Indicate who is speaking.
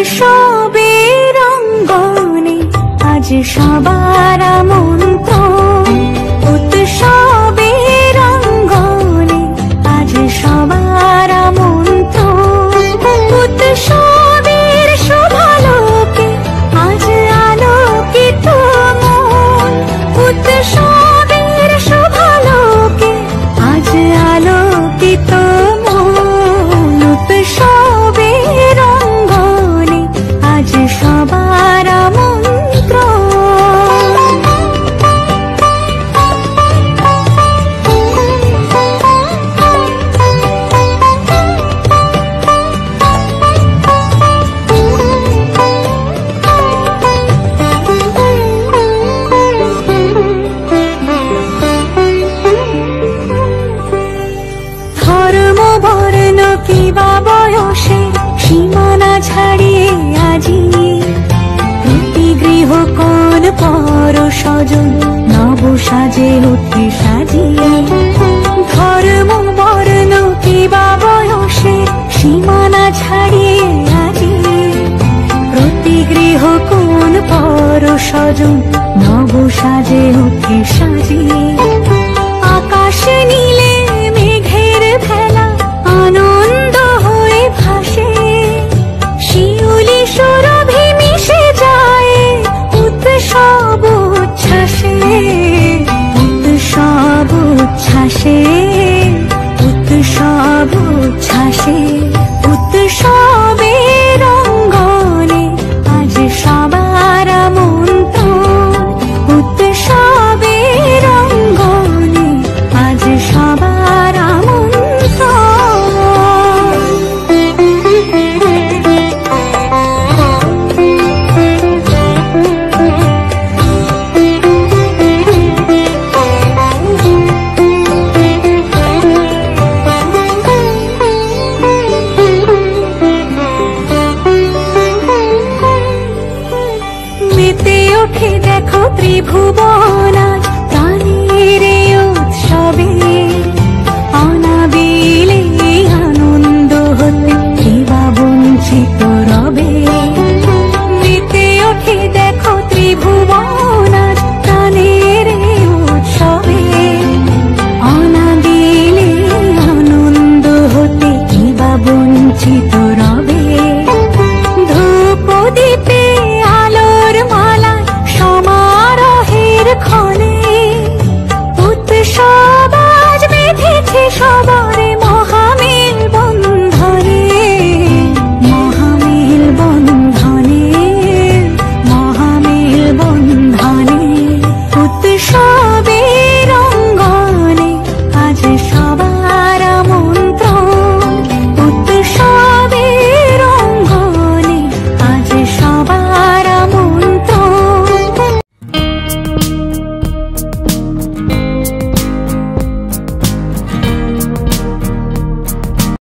Speaker 1: উৎসবের রঙ্গনে আজ সবার মন্ত্র সবার মন্ত্র। ধর্ম বর্ণ কিবা বয়সে সীমানা ছাড়িয়ে কোন পর স্বজন নব সাজে অতি সাজিয়ে ধর্ম, বর্ণ, কিবা বয়সে সীমানা ছাড়িয়ে আজি প্রতি গৃহ কোন পর স্বজন নব সাজে অতি সাজিয়ে देखो त्रिभुवन